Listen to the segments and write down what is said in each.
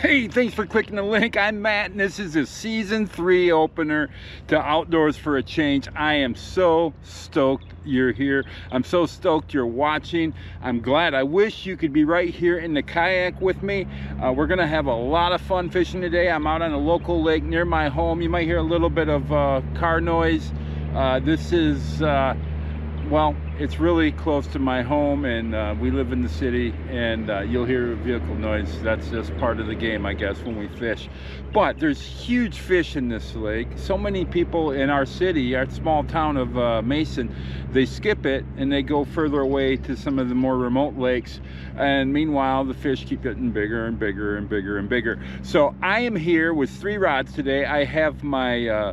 Hey, thanks for clicking the link. I'm Matt, and this is a season three opener to Outdoors for a Change. I am so stoked you're here. I'm so stoked you're watching. I'm glad. I wish you could be right here in the kayak with me. Uh, we're going to have a lot of fun fishing today. I'm out on a local lake near my home. You might hear a little bit of uh, car noise. Uh, this is, uh, well, it's really close to my home and uh, we live in the city and uh, you'll hear vehicle noise. That's just part of the game I guess when we fish. But there's huge fish in this lake. So many people in our city our small town of uh, Mason they skip it and they go further away to some of the more remote lakes. And meanwhile the fish keep getting bigger and bigger and bigger and bigger. So I am here with three rods today. I have my uh,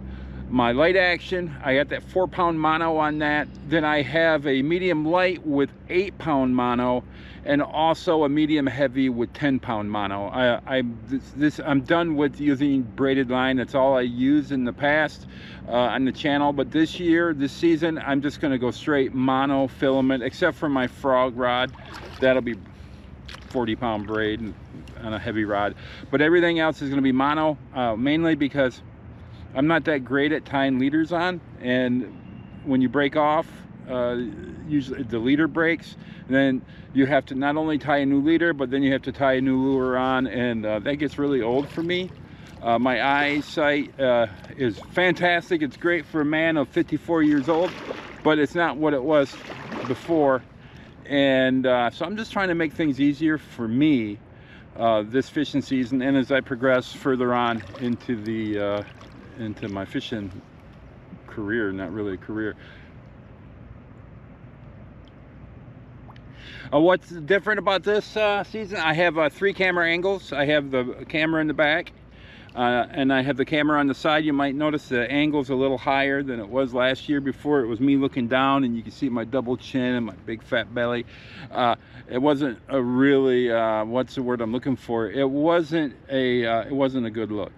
my light action. I got that four pound mono on that. Then i have a medium light with eight pound mono and also a medium heavy with 10 pound mono. I i this, this i'm done with using braided line. That's all i used in the past uh, on the channel. But this year this season i'm just going to go straight mono filament except for my frog rod. That'll be 40 pound braid on a heavy rod. But everything else is going to be mono uh, mainly because I'm not that great at tying leaders on and when you break off uh, usually the leader breaks then you have to not only tie a new leader but then you have to tie a new lure on and uh, that gets really old for me. Uh, my eyesight uh, is fantastic. It's great for a man of 54 years old but it's not what it was before. And uh, so I'm just trying to make things easier for me uh, this fishing season and as I progress further on into the into my fishing career, not really a career. Uh, what's different about this uh, season? I have uh, three camera angles. I have the camera in the back uh, and I have the camera on the side. You might notice the angle's a little higher than it was last year before. It was me looking down and you can see my double chin and my big fat belly. Uh, it wasn't a really, uh, what's the word I'm looking for? It wasn't a, uh, it wasn't a good look.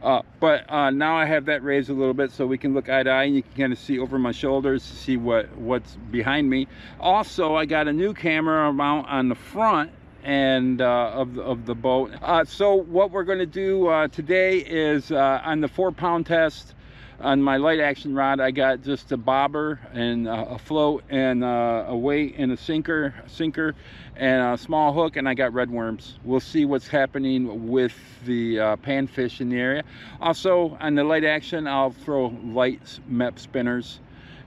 Uh, but uh, now I have that raised a little bit so we can look eye to eye and you can kind of see over my shoulders to see what, what's behind me. Also, I got a new camera mount on the front and uh, of, the, of the boat. Uh, so what we're going to do uh, today is uh, on the four pound test on my light action rod I got just a bobber and uh, a float and uh, a weight and a sinker sinker and a small hook and I got red worms we'll see what's happening with the panfish in the area also on the light action I'll throw light Mepps spinners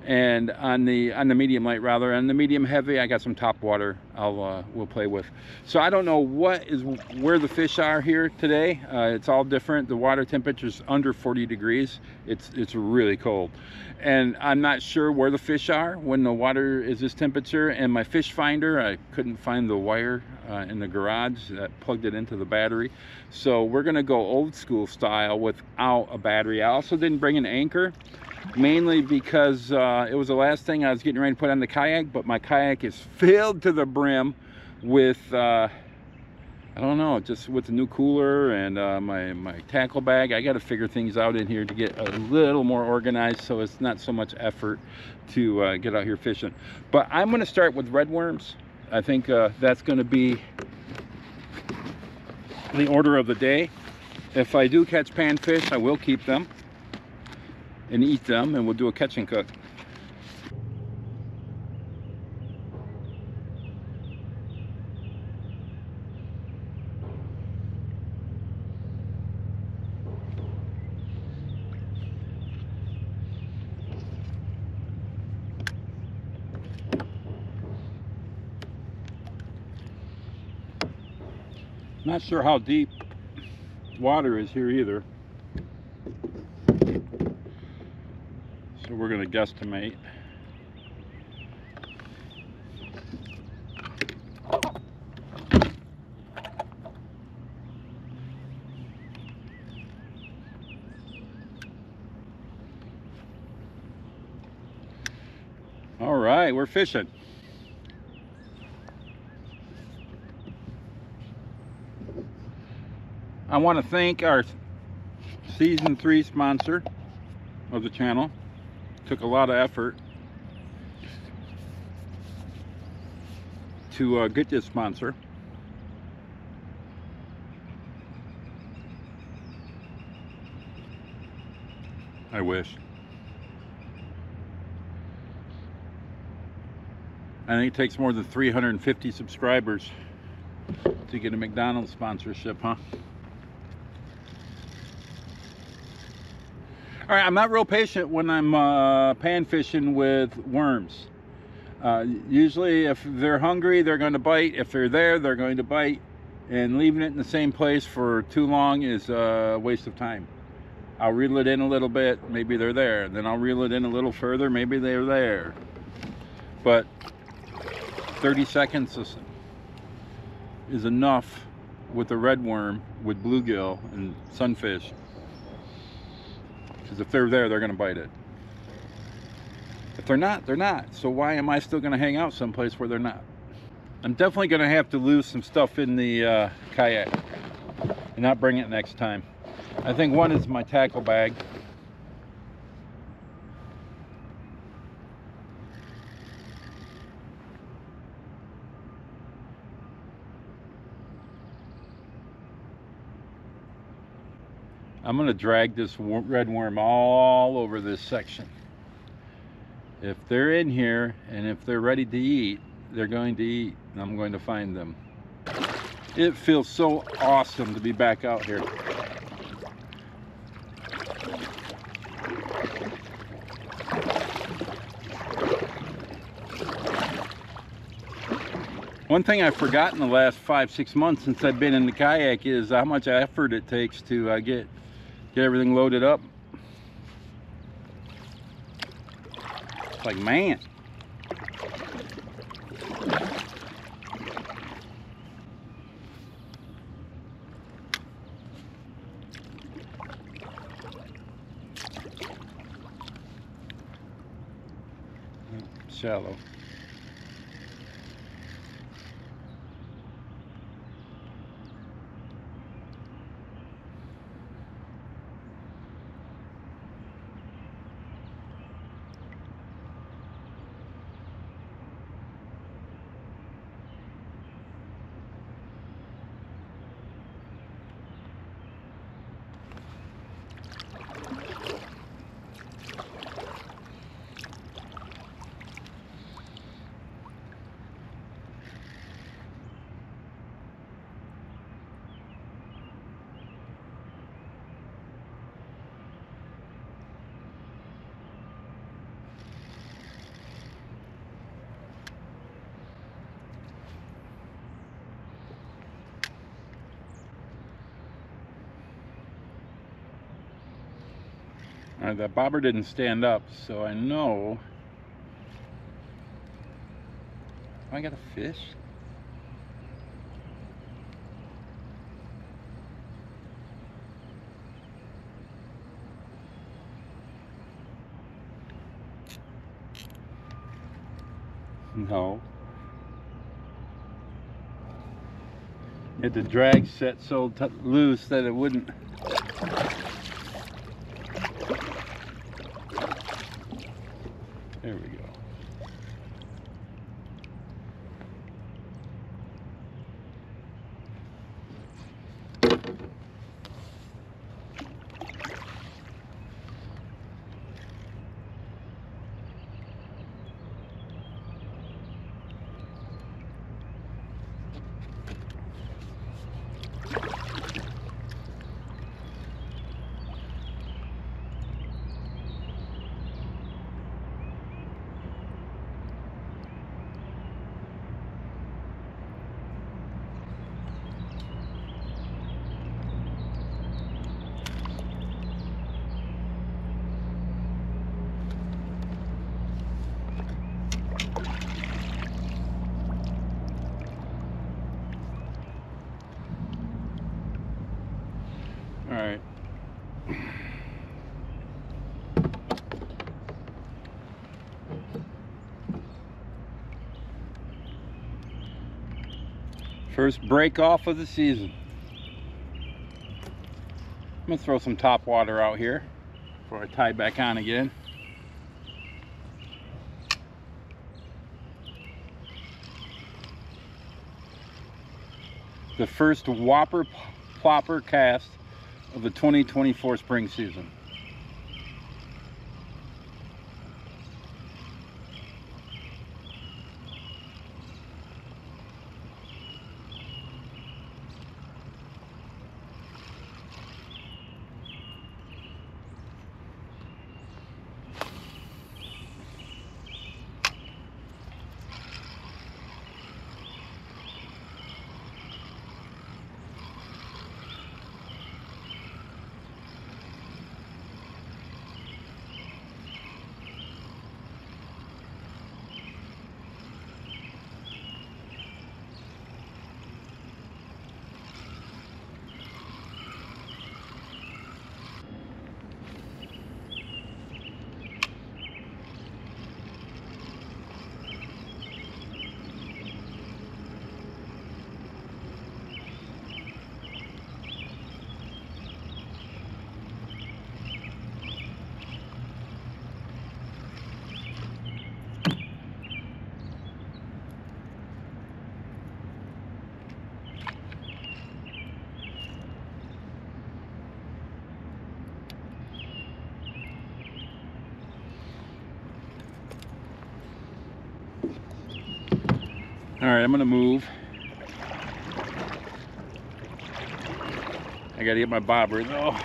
and on the on the medium light rather on the medium heavy I got some top water I'll uh, we'll play with. So I don't know what is where the fish are here today. Uh, it's all different. The water temperature is under 40 degrees. It's it's really cold. And I'm not sure where the fish are when the water is this temperature. And my fish finder I couldn't find the wire uh, in the garage that plugged it into the battery. So we're gonna go old school style without a battery. I also didn't bring an anchor mainly because uh, it was the last thing I was getting ready to put on the kayak, but my kayak is filled to the brim with, uh, I don't know, just with the new cooler and uh, my, my tackle bag. I got to figure things out in here to get a little more organized so it's not so much effort to uh, get out here fishing. But I'm going to start with red worms. I think uh, that's going to be the order of the day. If I do catch panfish, I will keep them and eat them and we'll do a catch and cook. Not sure how deep water is here either. We're going to guesstimate. All right, we're fishing. I want to thank our season three sponsor of the channel, took a lot of effort to uh, get this sponsor. I wish. I think it takes more than 350 subscribers to get a McDonald's sponsorship, huh? All right, I'm not real patient when I'm uh, pan fishing with worms. Uh, usually if they're hungry, they're going to bite. If they're there, they're going to bite. And leaving it in the same place for too long is a waste of time. I'll reel it in a little bit, maybe they're there. Then I'll reel it in a little further, maybe they're there. But 30 seconds is, is enough with a red worm, with bluegill and sunfish because if they're there, they're going to bite it. If they're not, they're not. So why am I still going to hang out someplace where they're not? I'm definitely going to have to lose some stuff in the uh, kayak and not bring it next time. I think one is my tackle bag. I'm going to drag this red worm all over this section. If they're in here and if they're ready to eat, they're going to eat and I'm going to find them. It feels so awesome to be back out here. One thing I've forgotten the last five, six months since I've been in the kayak is how much effort it takes to uh, get get everything loaded up. It's like, man. Shallow. Uh, that bobber didn't stand up, so I know I got a fish. No. Had the drag set so loose that it wouldn't There we go. All right. First break off of the season. I'm gonna throw some top water out here before I tie back on again. The first whopper plopper cast of the 2024 spring season. All right, I'm gonna move. I gotta get my bobber though.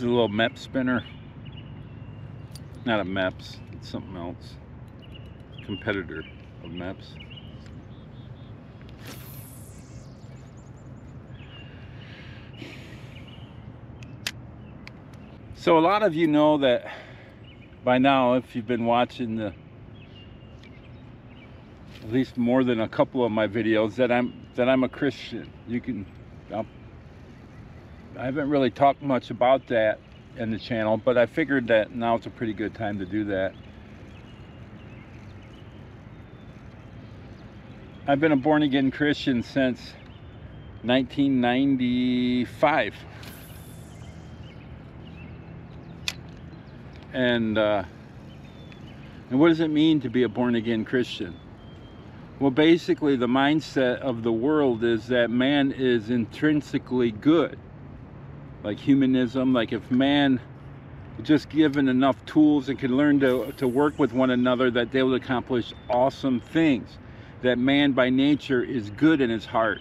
Use a little MEP spinner. Not a Mepps, it's something else. Competitor of Mepps. So a lot of you know that by now, if you've been watching the at least more than a couple of my videos, that I'm that I'm a Christian. You can I'll I haven't really talked much about that in the channel, but I figured that now it's a pretty good time to do that. I've been a born again Christian since 1995. And, uh, and what does it mean to be a born again Christian? Well, basically, the mindset of the world is that man is intrinsically good like humanism, like if man just given enough tools and can learn to, to work with one another that they will accomplish awesome things. That man by nature is good in his heart.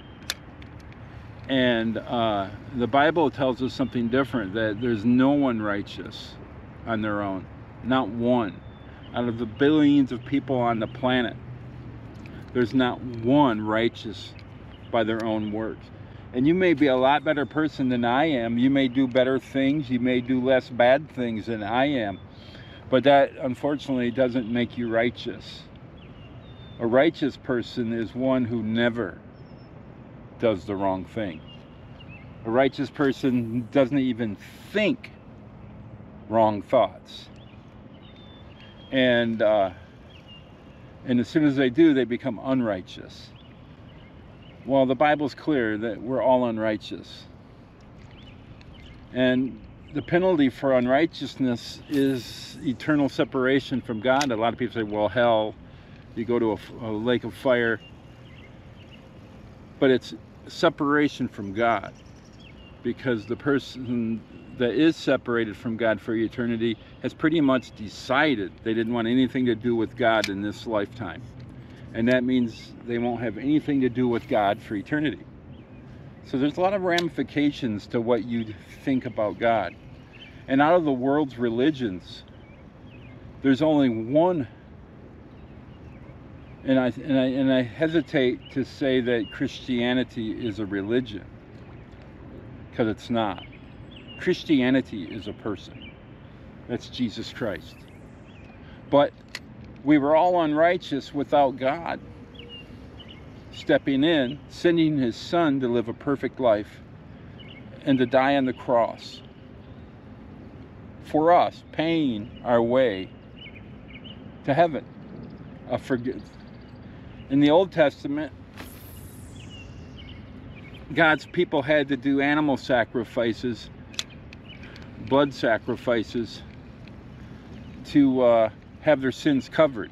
And uh, the Bible tells us something different, that there's no one righteous on their own. Not one. Out of the billions of people on the planet, there's not one righteous by their own works and you may be a lot better person than I am. You may do better things. You may do less bad things than I am. But that, unfortunately, doesn't make you righteous. A righteous person is one who never does the wrong thing. A righteous person doesn't even think wrong thoughts. And, uh, and as soon as they do, they become unrighteous. Well, the Bible's clear that we're all unrighteous. And the penalty for unrighteousness is eternal separation from God. A lot of people say, well, hell, you go to a, a lake of fire. But it's separation from God because the person that is separated from God for eternity has pretty much decided they didn't want anything to do with God in this lifetime and that means they won't have anything to do with God for eternity. So there's a lot of ramifications to what you think about God. And out of the world's religions, there's only one and I, and I and I hesitate to say that Christianity is a religion because it's not. Christianity is a person. That's Jesus Christ. But we were all unrighteous without God stepping in, sending his son to live a perfect life and to die on the cross for us, paying our way to heaven. A forgive. In the Old Testament, God's people had to do animal sacrifices, blood sacrifices, to uh, have their sins covered.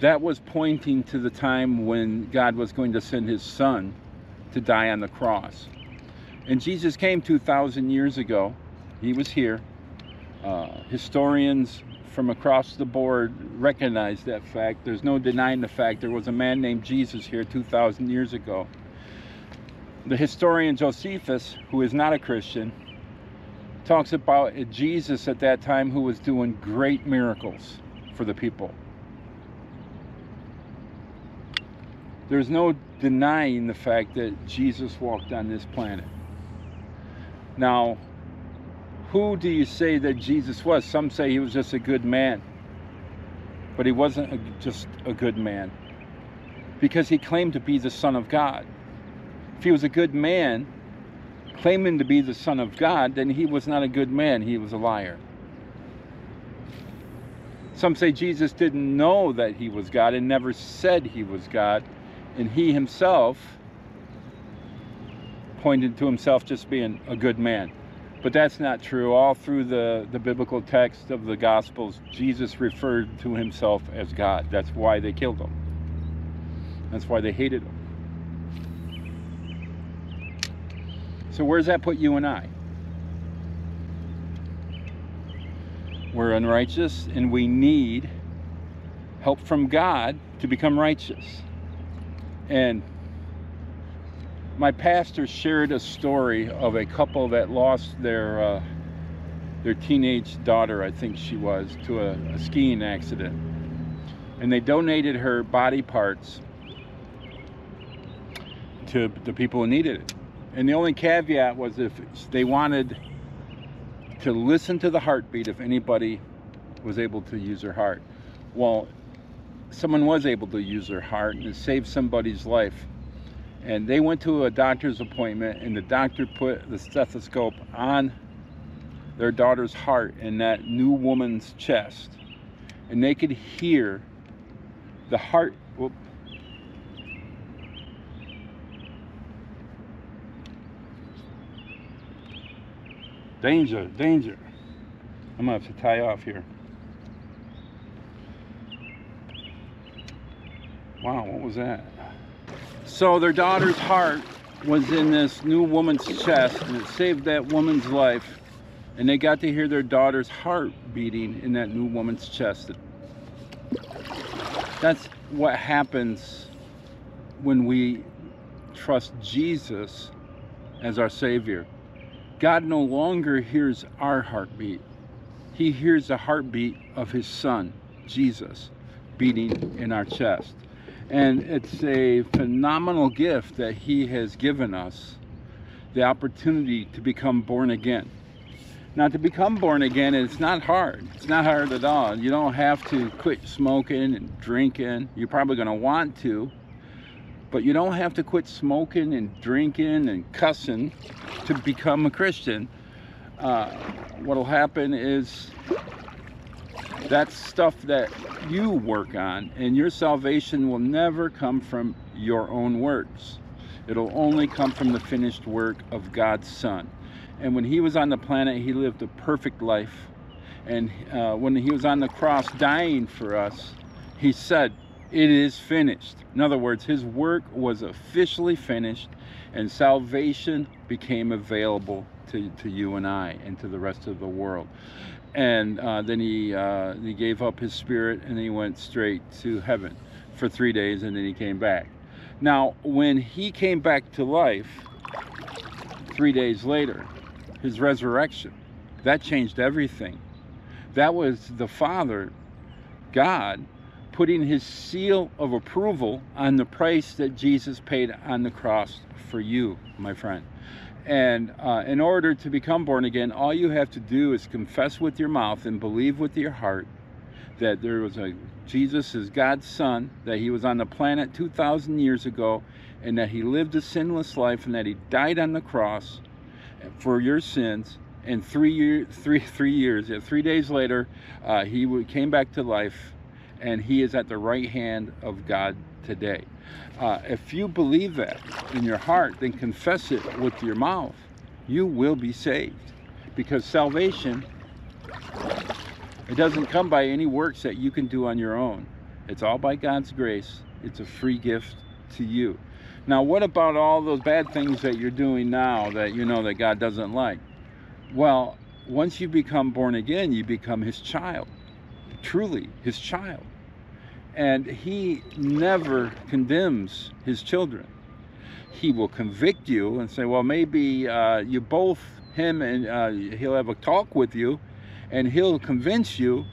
That was pointing to the time when God was going to send his son to die on the cross. And Jesus came 2,000 years ago. He was here. Uh, historians from across the board recognize that fact. There's no denying the fact there was a man named Jesus here 2,000 years ago. The historian Josephus, who is not a Christian, talks about Jesus at that time who was doing great miracles for the people. There's no denying the fact that Jesus walked on this planet. Now, who do you say that Jesus was? Some say he was just a good man. But he wasn't a, just a good man. Because he claimed to be the Son of God. If he was a good man, claiming to be the Son of God, then he was not a good man, he was a liar. Some say Jesus didn't know that he was God and never said he was God, and he himself pointed to himself just being a good man. But that's not true. All through the, the biblical text of the Gospels, Jesus referred to himself as God. That's why they killed him. That's why they hated him. So, where does that put you and I? We're unrighteous and we need help from God to become righteous. And my pastor shared a story of a couple that lost their uh, their teenage daughter, I think she was, to a, a skiing accident, and they donated her body parts to the people who needed it. And the only caveat was if they wanted to listen to the heartbeat if anybody was able to use their heart. Well, someone was able to use their heart and it saved somebody's life. And they went to a doctor's appointment and the doctor put the stethoscope on their daughter's heart in that new woman's chest. And they could hear the heart. Danger, danger. I'm gonna have to tie off here. Wow, what was that? So their daughter's heart was in this new woman's chest and it saved that woman's life. And they got to hear their daughter's heart beating in that new woman's chest. That's what happens when we trust Jesus as our Savior. God no longer hears our heartbeat. He hears the heartbeat of his son, Jesus, beating in our chest. And it's a phenomenal gift that he has given us the opportunity to become born again. Now, to become born again, it's not hard. It's not hard at all. You don't have to quit smoking and drinking. You're probably going to want to, but you don't have to quit smoking and drinking and cussing to become a Christian. Uh, what'll happen is that's stuff that you work on, and your salvation will never come from your own works. It'll only come from the finished work of God's Son. And when he was on the planet, he lived a perfect life. And uh, when he was on the cross dying for us, he said, it is finished. In other words, his work was officially finished and salvation became available to, to you and I and to the rest of the world. And uh, then he, uh, he gave up his spirit and he went straight to heaven for three days and then he came back. Now, when he came back to life three days later, his resurrection, that changed everything. That was the Father, God, putting his seal of approval on the price that Jesus paid on the cross for you, my friend. And uh, in order to become born again, all you have to do is confess with your mouth and believe with your heart that there was a Jesus is God's son, that he was on the planet 2,000 years ago, and that he lived a sinless life, and that he died on the cross for your sins. And three years, three three years, three days later, uh, he came back to life and he is at the right hand of God today. Uh, if you believe that in your heart, then confess it with your mouth. You will be saved. Because salvation, it doesn't come by any works that you can do on your own. It's all by God's grace. It's a free gift to you. Now, what about all those bad things that you're doing now that you know that God doesn't like? Well, once you become born again, you become his child truly his child. And he never condemns his children. He will convict you and say, well, maybe uh, you both, him and uh, he'll have a talk with you and he'll convince you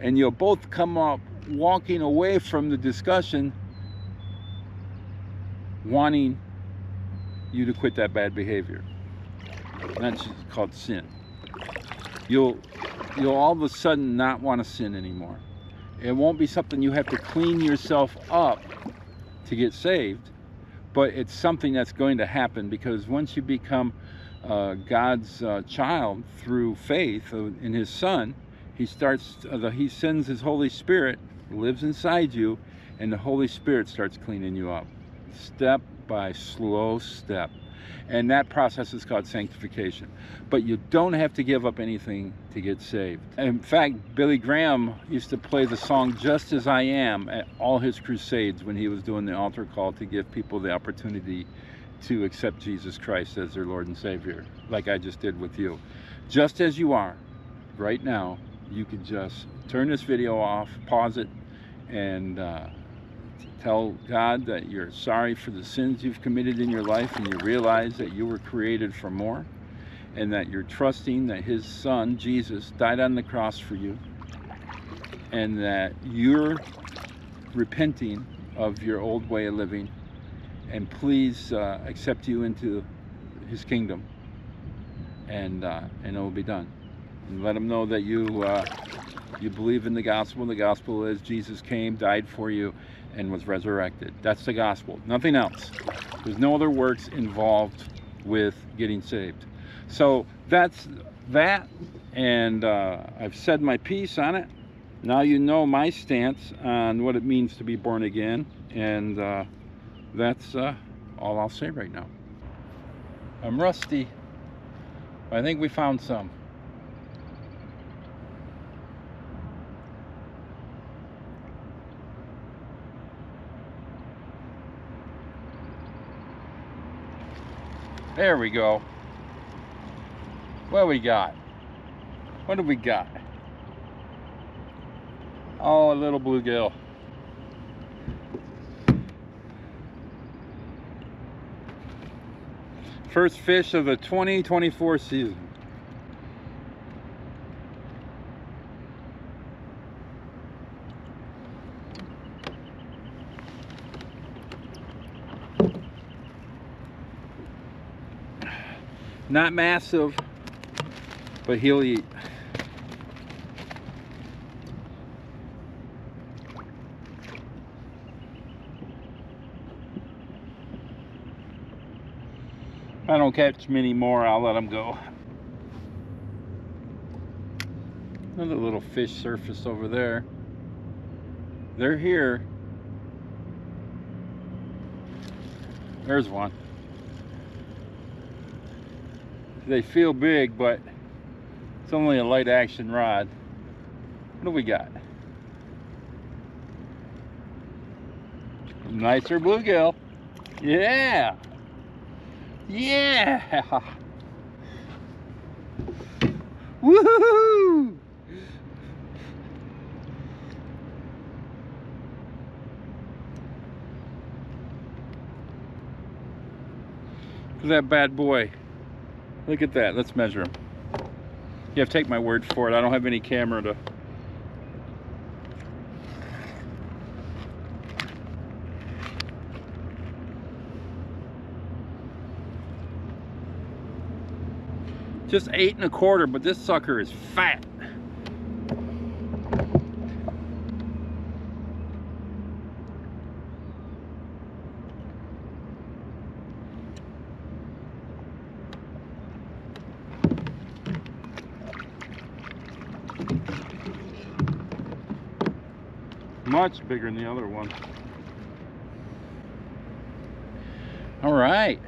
and you'll both come up walking away from the discussion wanting you to quit that bad behavior. That's called sin. You'll you'll all of a sudden not want to sin anymore. It won't be something you have to clean yourself up to get saved, but it's something that's going to happen because once you become uh, God's uh, child through faith in His Son, he starts, uh, he sends his Holy Spirit, lives inside you, and the Holy Spirit starts cleaning you up. Step by slow step. And that process is called sanctification. But you don't have to give up anything to get saved. In fact, Billy Graham used to play the song Just As I Am at all his crusades when he was doing the altar call to give people the opportunity to accept Jesus Christ as their Lord and Savior, like I just did with you. Just as you are, right now, you can just turn this video off, pause it, and uh, Tell God that you're sorry for the sins you've committed in your life and you realize that you were created for more and that you're trusting that His Son, Jesus, died on the cross for you and that you're repenting of your old way of living and please uh, accept you into His kingdom and, uh, and it will be done. And let Him know that you, uh, you believe in the gospel. The gospel is Jesus came, died for you, and was resurrected. That's the gospel, nothing else. There's no other works involved with getting saved. So that's that, and uh, I've said my piece on it. Now you know my stance on what it means to be born again, and uh, that's uh, all I'll say right now. I'm rusty. I think we found some. There we go. What we got? What do we got? Oh, a little bluegill. First fish of the 2024 season. Not massive, but he'll eat. If I don't catch many more, I'll let them go. Another little fish surface over there. They're here. There's one they feel big, but it's only a light action rod. What do we got? Nicer bluegill. Yeah. Yeah. Woohoo! Look at that bad boy. Look at that. Let's measure them. You have to take my word for it. I don't have any camera to... Just eight and a quarter, but this sucker is fat. Much bigger than the other one. All right.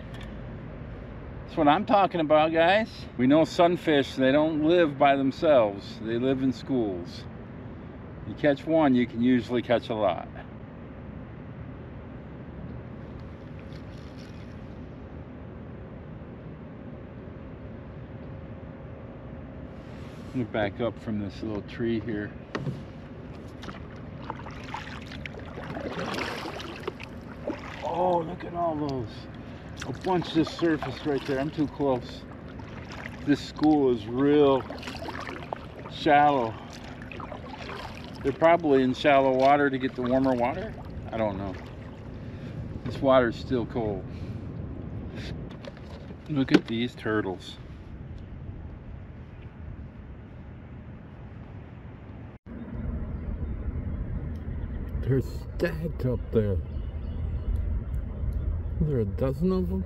That's what I'm talking about, guys. We know sunfish, they don't live by themselves. They live in schools. You catch one, you can usually catch a lot. Me back up from this little tree here. Oh, look at all those. A bunch of surface right there. I'm too close. This school is real shallow. They're probably in shallow water to get the warmer water. I don't know. This water's still cold. Look at these turtles. They're stacked up there. Is there a dozen of them?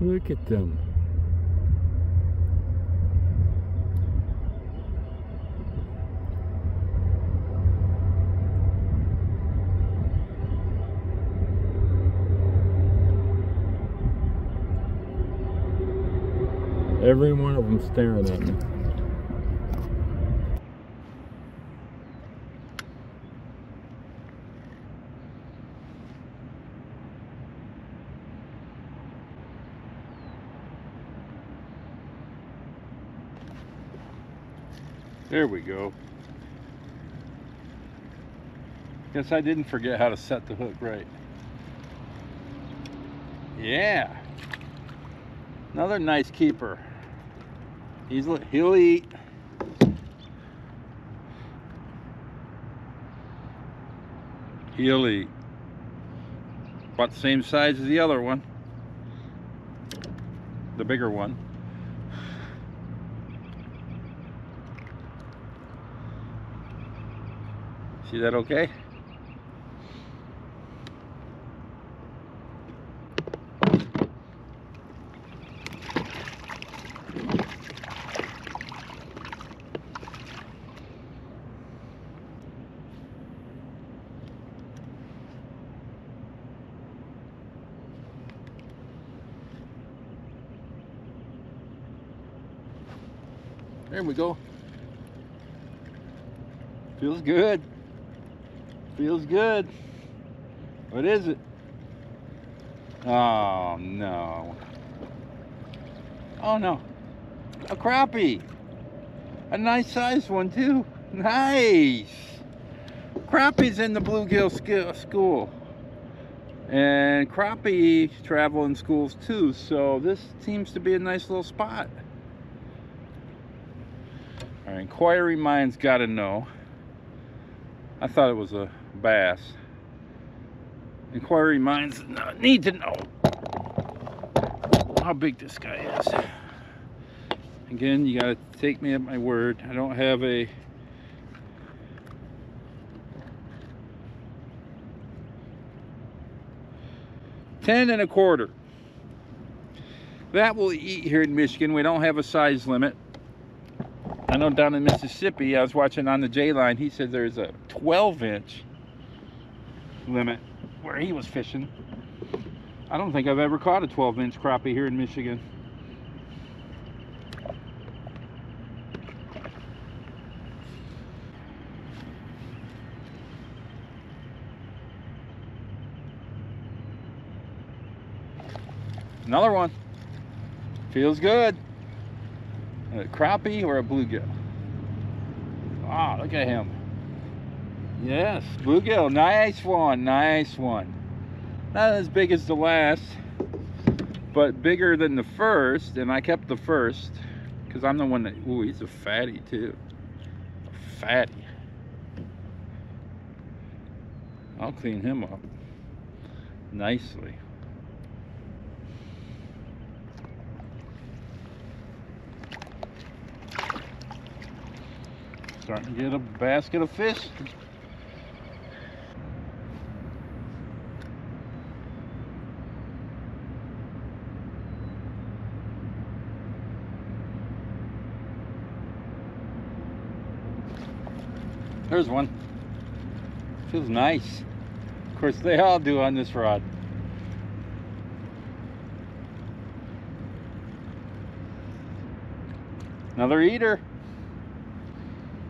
Look at them. Every one of them staring at me. There we go. Guess I didn't forget how to set the hook right. Yeah. Another nice keeper. He's he'll eat. He'll eat. About the same size as the other one. The bigger one. See that okay? There we go. Feels good. Feels good. What is it? Oh, no. Oh, no. A crappie. A nice sized one, too. Nice. Crappie's in the bluegill school. And crappie travel in schools, too. So this seems to be a nice little spot. Our inquiry minds got to know. I thought it was a bass. Inquiry minds need to know how big this guy is. Again, you got to take me at my word. I don't have a ten and a quarter. That will eat here in Michigan. We don't have a size limit. I know down in Mississippi, I was watching on the J line, he said there's a 12 inch limit where he was fishing. I don't think I've ever caught a 12 inch crappie here in Michigan. Another one. Feels good. A crappie or a bluegill? Ah, look at him. Yes, bluegill. Nice one. Nice one. Not as big as the last, but bigger than the first. And I kept the first because I'm the one that. Ooh, he's a fatty too. A fatty. I'll clean him up nicely. Starting to get a basket of fish. There's one. Feels nice. Of course, they all do on this rod. Another eater.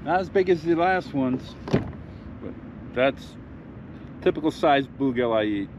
Not as big as the last ones, but that's typical size bluegill I eat.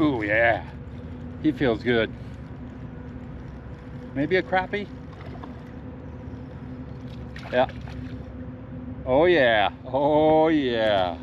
Ooh, yeah. He feels good. Maybe a crappie? Yeah. Oh, yeah. Oh, yeah.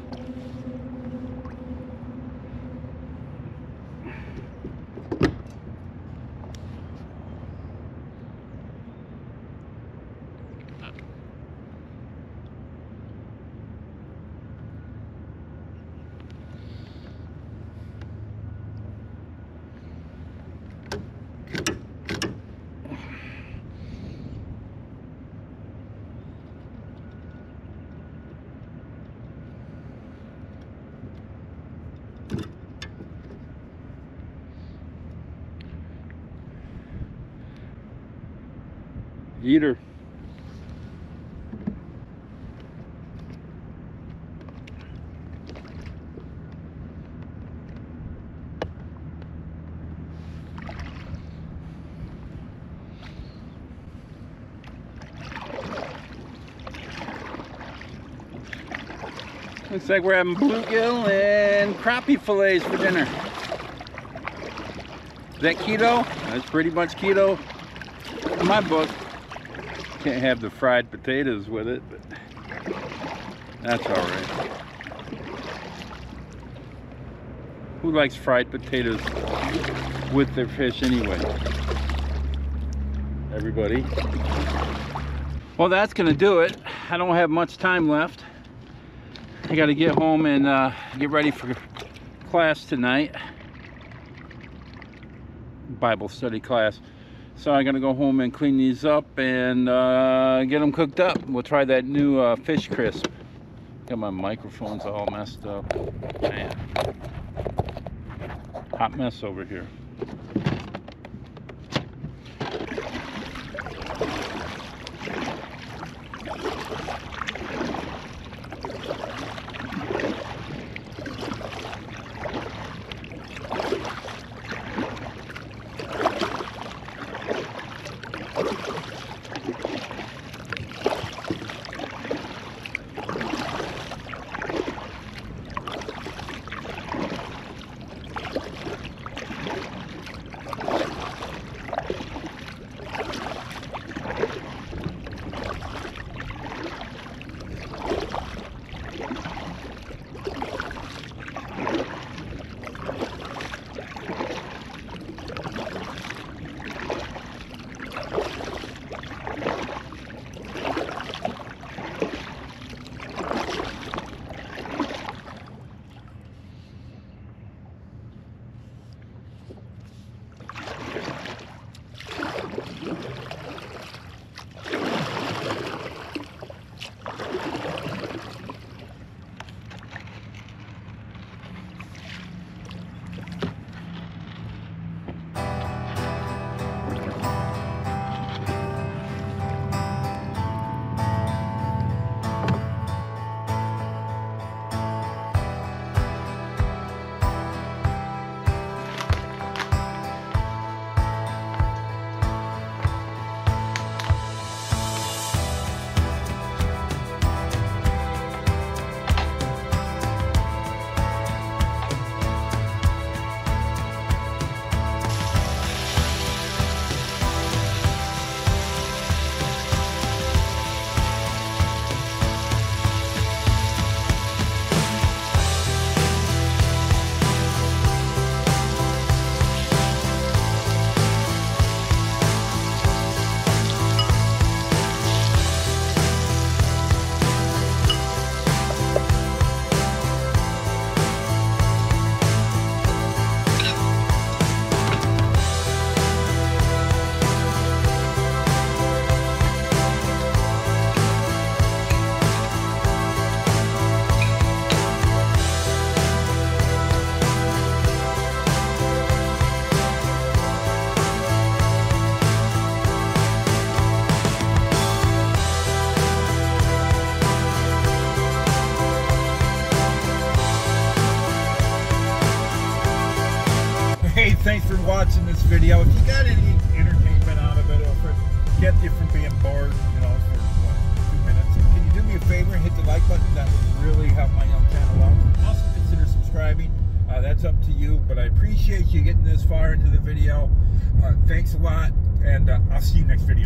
Eater. Looks like we're having bluegill and crappie fillets for dinner. Is that keto? That's pretty much keto in my book. Can't have the fried potatoes with it, but that's all right. Who likes fried potatoes with their fish anyway? Everybody. Well, that's gonna do it. I don't have much time left. I got to get home and uh, get ready for class tonight. Bible study class. So I'm to go home and clean these up and uh, get them cooked up. We'll try that new uh, fish crisp. Got my microphones all messed up. Man. Hot mess over here.